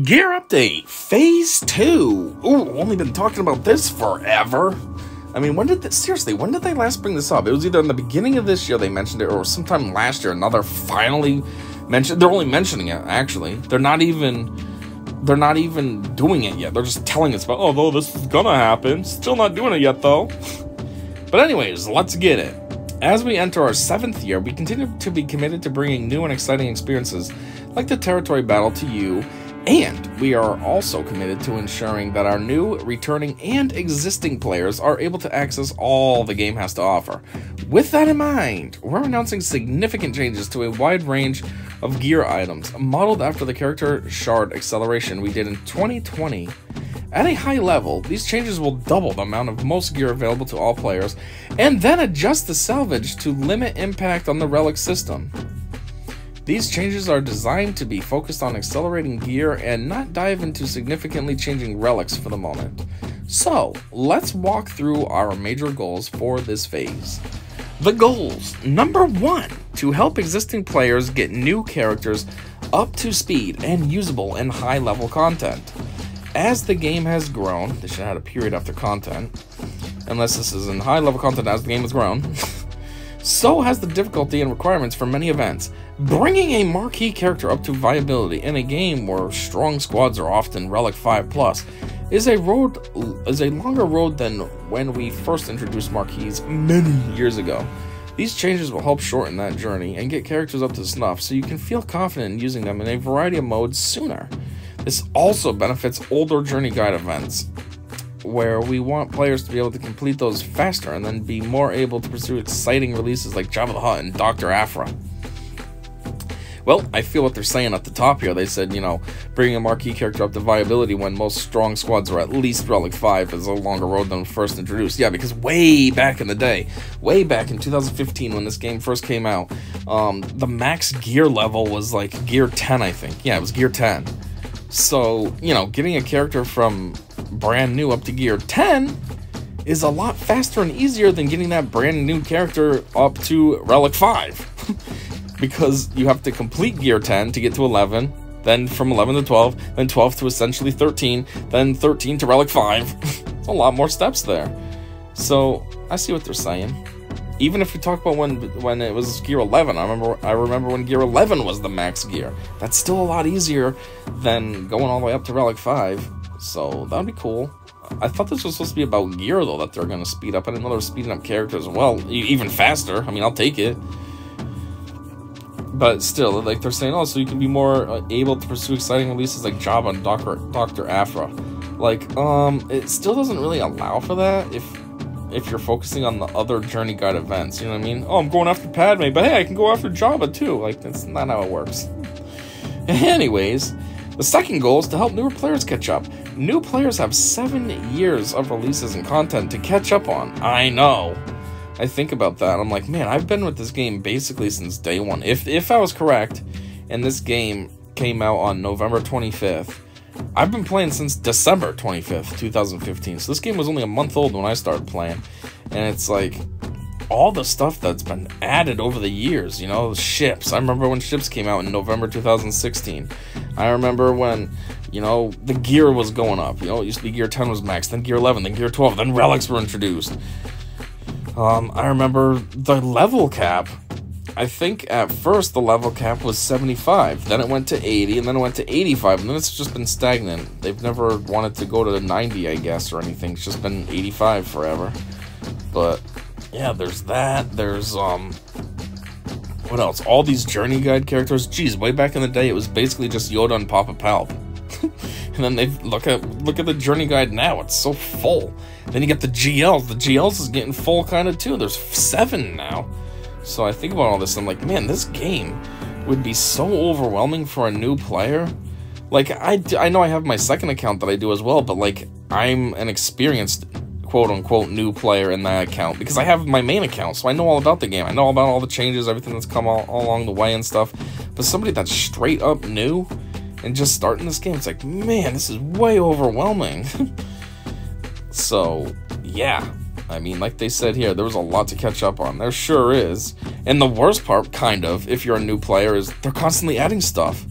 Gear update, phase two. Ooh, only been talking about this forever. I mean, when did this, seriously, when did they last bring this up? It was either in the beginning of this year they mentioned it, or sometime last year, another finally mentioned, they're only mentioning it, actually. They're not even, they're not even doing it yet. They're just telling us about, oh, though this is gonna happen. Still not doing it yet, though. but anyways, let's get it. As we enter our seventh year, we continue to be committed to bringing new and exciting experiences, like the territory battle to you and we are also committed to ensuring that our new, returning, and existing players are able to access all the game has to offer. With that in mind, we're announcing significant changes to a wide range of gear items, modeled after the character shard acceleration we did in 2020. At a high level, these changes will double the amount of most gear available to all players, and then adjust the salvage to limit impact on the relic system. These changes are designed to be focused on accelerating gear and not dive into significantly changing relics for the moment. So, let's walk through our major goals for this phase. The goals number one, to help existing players get new characters up to speed and usable in high level content. As the game has grown, they should have had a period after content, unless this is in high level content as the game has grown. so has the difficulty and requirements for many events. Bringing a marquee character up to viability in a game where strong squads are often Relic 5 plus is a road is a longer road than when we first introduced marquees many years ago. These changes will help shorten that journey and get characters up to snuff so you can feel confident in using them in a variety of modes sooner. This also benefits older journey guide events, where we want players to be able to complete those faster and then be more able to pursue exciting releases like Jabba the Hutt and Dr. Aphra. Well, I feel what they're saying at the top here. They said, you know, bringing a marquee character up to viability when most strong squads are at least Relic 5 is a longer road than first introduced. Yeah, because way back in the day, way back in 2015 when this game first came out, um, the max gear level was like gear 10, I think. Yeah, it was gear 10. So, you know, getting a character from brand new up to gear 10 is a lot faster and easier than getting that brand new character up to Relic 5. because you have to complete gear 10 to get to 11, then from 11 to 12, then 12 to essentially 13, then 13 to relic 5. a lot more steps there. So I see what they're saying. Even if we talk about when when it was gear 11, I remember I remember when gear 11 was the max gear. That's still a lot easier than going all the way up to relic 5. So that'd be cool. I thought this was supposed to be about gear though that they're gonna speed up. I didn't know they were speeding up characters. Well, even faster. I mean, I'll take it but still, like they're saying, oh, so you can be more uh, able to pursue exciting releases like Jabba and Doctor Doctor Aphra. Like, um, it still doesn't really allow for that if if you're focusing on the other journey guide events. You know what I mean? Oh, I'm going after Padme, but hey, I can go after Jabba too. Like, that's not how it works. Anyways, the second goal is to help newer players catch up. New players have seven years of releases and content to catch up on. I know. I think about that. I'm like, man, I've been with this game basically since day one. If if I was correct, and this game came out on November 25th, I've been playing since December 25th, 2015. So this game was only a month old when I started playing, and it's like all the stuff that's been added over the years. You know, ships. I remember when ships came out in November 2016. I remember when you know, the gear was going up. You know, it used to be gear 10 was max, then gear 11, then gear 12, then relics were introduced. Um, I remember the level cap. I think at first the level cap was 75, then it went to 80, and then it went to 85, and then it's just been stagnant. They've never wanted to go to 90, I guess, or anything. It's just been 85 forever. But yeah, there's that. There's um what else? All these journey guide characters. Geez, way back in the day it was basically just Yoda and Papa Palp. and then they look at look at the journey guide now. It's so full. Then you get the GLs. The GLs is getting full kind of too. There's seven now. So I think about all this. I'm like, man, this game would be so overwhelming for a new player. Like I, I know I have my second account that I do as well, but like I'm an experienced quote unquote new player in that account because I have my main account, so I know all about the game. I know about all the changes, everything that's come all, all along the way and stuff. But somebody that's straight up new and just starting this game, it's like, man, this is way overwhelming. so, yeah. I mean, like they said here, there was a lot to catch up on. There sure is. And the worst part, kind of, if you're a new player, is they're constantly adding stuff.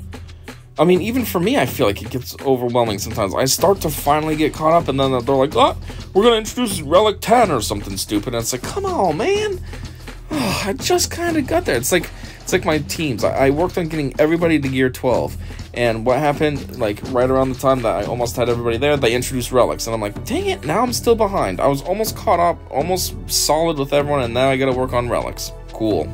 I mean, even for me, I feel like it gets overwhelming sometimes. I start to finally get caught up, and then they're like, oh, we're going to introduce Relic 10 or something stupid. And it's like, come on, man. Oh, I just kind of got there. It's like it's like my teams. I, I, worked on getting everybody to gear 12. And what happened, like, right around the time that I almost had everybody there, they introduced relics. And I'm like, dang it, now I'm still behind. I was almost caught up, almost solid with everyone, and now I gotta work on relics. Cool.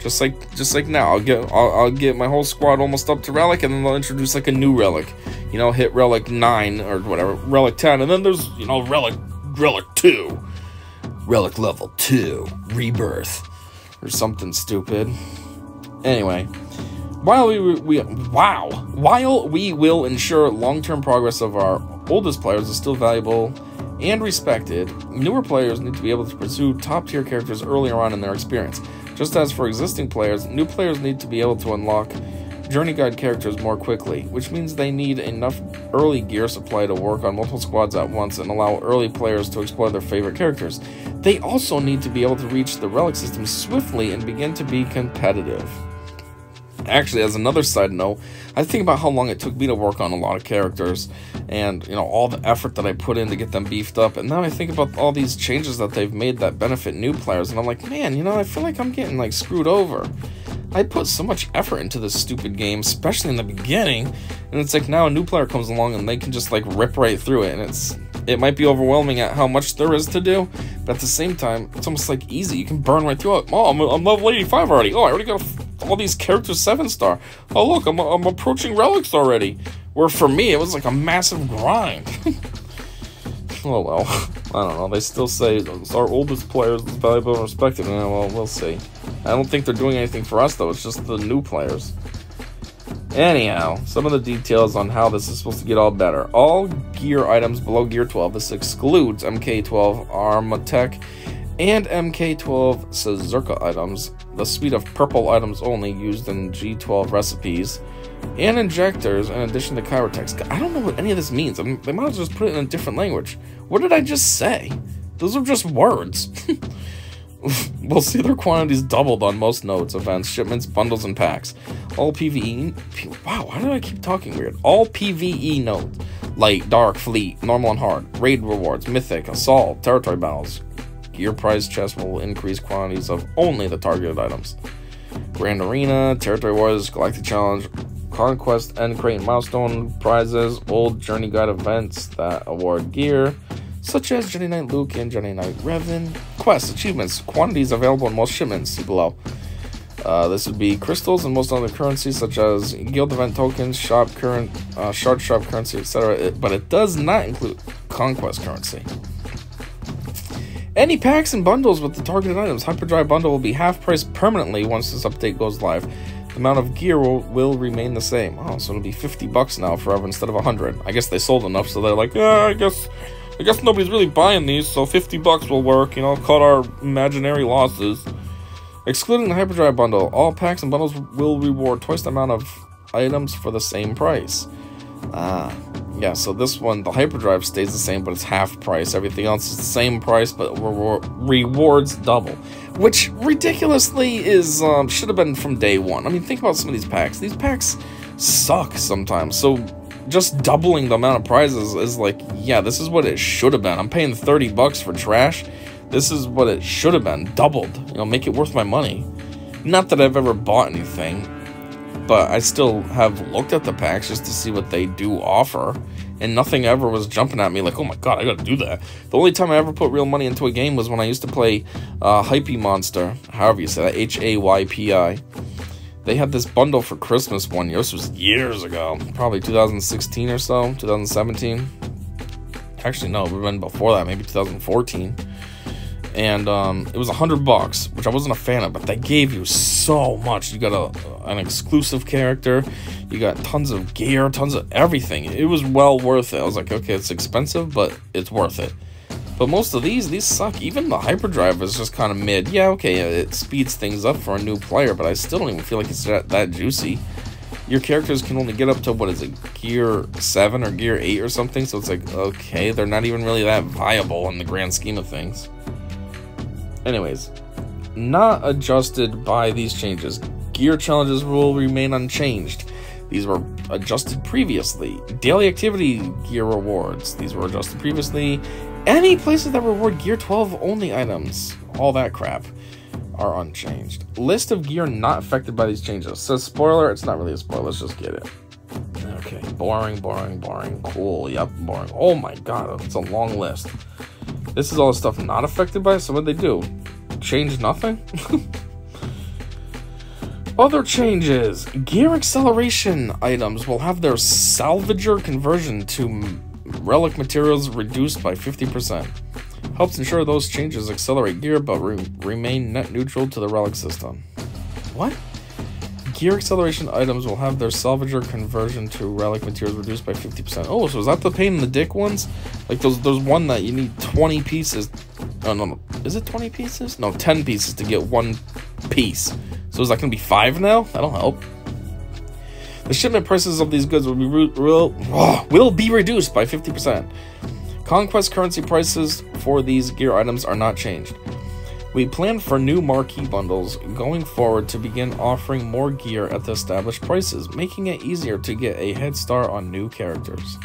Just like, just like now, I'll get, I'll, I'll get my whole squad almost up to relic, and then they'll introduce like a new relic. You know, hit relic nine or whatever, relic ten, and then there's you know relic, relic two, relic level two, rebirth, or something stupid. Anyway, while we, we wow, while we will ensure long-term progress of our oldest players is still valuable and respected, newer players need to be able to pursue top-tier characters earlier on in their experience. Just as for existing players, new players need to be able to unlock Journey Guide characters more quickly, which means they need enough early gear supply to work on multiple squads at once and allow early players to explore their favorite characters. They also need to be able to reach the relic system swiftly and begin to be competitive. Actually, as another side note, I think about how long it took me to work on a lot of characters and, you know, all the effort that I put in to get them beefed up. And now I think about all these changes that they've made that benefit new players. And I'm like, man, you know, I feel like I'm getting, like, screwed over. I put so much effort into this stupid game, especially in the beginning. And it's like now a new player comes along and they can just, like, rip right through it. And it's it might be overwhelming at how much there is to do, but at the same time, it's almost like easy. You can burn right through it. Oh, I'm, I'm level 85 already. Oh, I already got all these characters 7 star. Oh, look, I'm, I'm approaching relics already. Where for me, it was like a massive grind. oh, well. I don't know. They still say our oldest players is valuable and respected. And, well, we'll see. I don't think they're doing anything for us, though. It's just the new players. Anyhow, some of the details on how this is supposed to get all better. All gear items below Gear 12, this excludes MK12 ArmaTek and MK12 Czerka items, the suite of purple items only used in G12 recipes, and injectors in addition to Kyrotech. I don't know what any of this means. I mean, they might as well just put it in a different language. What did I just say? Those are just words. we'll see their quantities doubled on most nodes, events, shipments, bundles, and packs. All PvE... Wow, why do I keep talking weird? All PvE nodes. Light, Dark, Fleet, Normal, and Hard. Raid rewards, Mythic, Assault, Territory battles. Gear prize chest will increase quantities of only the targeted items. Grand Arena, Territory Wars, Galactic Challenge, Conquest, End Crate, Milestone prizes, Old Journey Guide events that award gear, such as Jedi Knight Luke and Jedi Knight Revan. Quests, achievements, quantities available in most shipments, see below. Uh, this would be crystals and most other currencies such as guild event tokens, shop current, uh, shard shop currency, etc. But it does not include conquest currency. Any packs and bundles with the targeted items, Hyperdrive bundle will be half price permanently once this update goes live. The amount of gear will, will remain the same. Oh, so it'll be 50 bucks now forever instead of 100. I guess they sold enough, so they're like, yeah, I guess I guess nobody's really buying these, so 50 bucks will work, you know, cut our imaginary losses. Excluding the Hyperdrive bundle, all packs and bundles will reward twice the amount of items for the same price. Ah, yeah, so this one, the Hyperdrive stays the same, but it's half price. Everything else is the same price, but reward, rewards double. Which, ridiculously, is um, should have been from day one. I mean, think about some of these packs. These packs suck sometimes, so just doubling the amount of prizes is like, yeah, this is what it should have been. I'm paying 30 bucks for trash. This is what it should have been, doubled. You know, make it worth my money. Not that I've ever bought anything, but I still have looked at the packs just to see what they do offer. And nothing ever was jumping at me like, oh my god, I gotta do that. The only time I ever put real money into a game was when I used to play uh, Haypi Monster, however you say that, H-A-Y-P-I. They had this bundle for Christmas one year. This was years ago. Probably 2016 or so. 2017. Actually, no, it would have been before that. Maybe 2014. And um, it was a hundred bucks, which I wasn't a fan of, but they gave you so much. You got a an exclusive character, you got tons of gear, tons of everything. It was well worth it. I was like, okay, it's expensive, but it's worth it. But most of these, these suck. Even the hyperdrive is just kind of mid. Yeah, okay, it speeds things up for a new player, but I still don't even feel like it's that, that juicy. Your characters can only get up to, what is it, gear 7 or gear 8 or something, so it's like, okay, they're not even really that viable in the grand scheme of things. Anyways, not adjusted by these changes. Gear challenges will remain unchanged. These were adjusted previously. Daily activity gear rewards. These were adjusted previously. Any places that reward Gear 12 only items. All that crap are unchanged. List of gear not affected by these changes. So spoiler, it's not really a spoiler, let's just get it. Okay, boring, boring, boring. Cool, yep, boring. Oh my god, it's a long list. This is all the stuff not affected by it, so what they do? Change nothing? Other changes. Gear acceleration items will have their salvager conversion to relic materials reduced by 50%. Helps ensure those changes accelerate gear but re remain net neutral to the relic system. What? Gear acceleration items will have their salvager conversion to relic materials reduced by 50%. Oh, so is that the pain in the dick ones? Like those there's one that you need 20 pieces. Oh no, no. Is it 20 pieces? No, 10 pieces to get one piece. So is that going to be 5 now? That'll help. The shipment prices of these goods will be will, ah, will be reduced by 50%. Conquest currency prices for these gear items are not changed. We plan for new marquee bundles going forward to begin offering more gear at the established prices, making it easier to get a head start on new characters.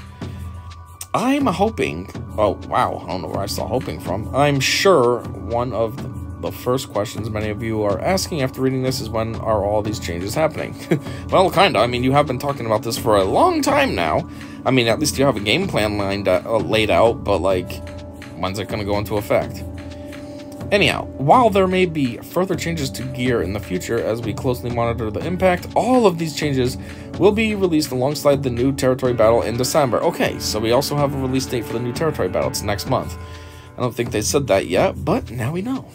I'm hoping, oh wow, I don't know where I saw hoping from. I'm sure one of the first questions many of you are asking after reading this is when are all these changes happening? well, kinda. I mean, you have been talking about this for a long time now. I mean, at least you have a game plan lined, uh, laid out, but like, when's it gonna go into effect? Anyhow, while there may be further changes to gear in the future as we closely monitor the impact, all of these changes will be released alongside the new territory battle in December. Okay, so we also have a release date for the new territory battle. It's next month. I don't think they said that yet, but now we know.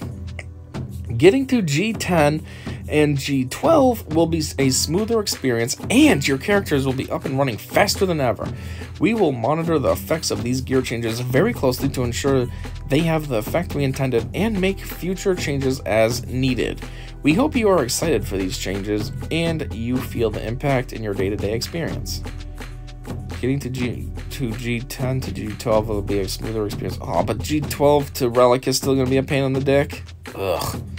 Getting to G10 and G12 will be a smoother experience, and your characters will be up and running faster than ever. We will monitor the effects of these gear changes very closely to ensure they have the effect we intended and make future changes as needed. We hope you are excited for these changes and you feel the impact in your day-to-day -day experience. Getting to G to G10 to G12 will be a smoother experience. Oh, but G12 to Relic is still gonna be a pain in the dick. Ugh.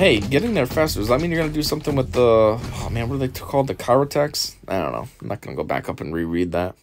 Hey, getting there faster, does that mean you're gonna do something with the oh man, what are they called? The Chirotex? I don't know. I'm not gonna go back up and reread that.